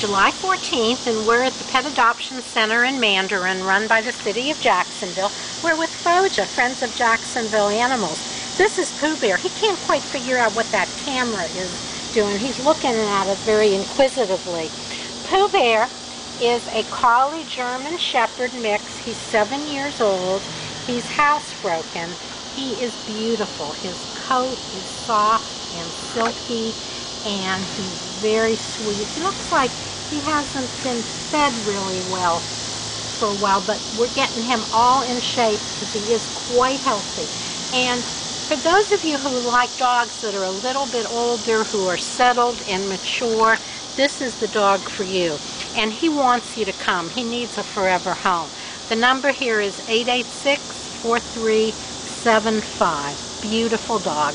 July 14th, and we're at the Pet Adoption Center in Mandarin, run by the City of Jacksonville. We're with Foja, Friends of Jacksonville Animals. This is Pooh Bear. He can't quite figure out what that camera is doing. He's looking at it very inquisitively. Pooh Bear is a Collie German Shepherd mix. He's seven years old. He's housebroken. He is beautiful. His coat is soft and silky and he's very sweet. He looks like he hasn't been fed really well for a while, but we're getting him all in shape because he is quite healthy. And for those of you who like dogs that are a little bit older, who are settled and mature, this is the dog for you. And he wants you to come. He needs a forever home. The number here is 886 4375. Beautiful dog.